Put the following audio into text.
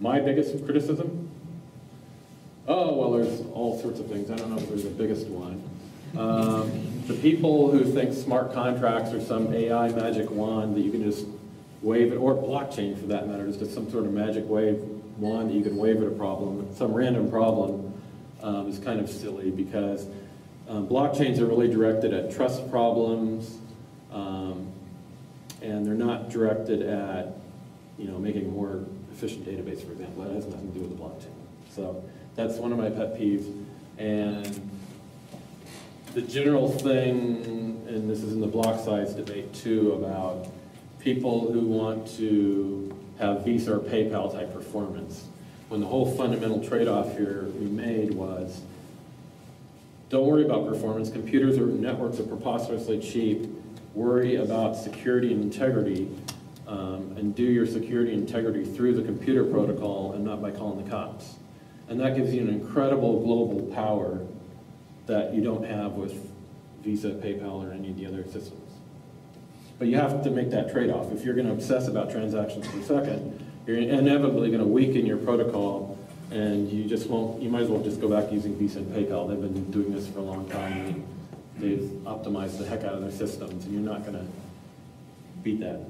My biggest criticism? Oh, well, there's all sorts of things. I don't know if there's a biggest one. Um, The people who think smart contracts are some AI magic wand that you can just wave it, or blockchain for that matter, is just some sort of magic wave wand that you can wave at a problem, some random problem, um, is kind of silly because um, blockchains are really directed at trust problems, um, and they're not directed at, you know, making a more efficient database, for example. That has nothing to do with the blockchain. So that's one of my pet peeves. And the general thing, and this is in the block size debate too, about people who want to have Visa or PayPal type performance. When the whole fundamental trade-off here we made was, don't worry about performance. Computers or networks are preposterously cheap. Worry about security and integrity, um, and do your security integrity through the computer protocol and not by calling the cops. And that gives you an incredible global power that you don't have with Visa, PayPal, or any of the other systems. But you have to make that trade-off. If you're going to obsess about transactions per second, you're inevitably going to weaken your protocol, and you just won't. You might as well just go back using Visa and PayPal. They've been doing this for a long time. They've optimized the heck out of their systems, and you're not going to beat that.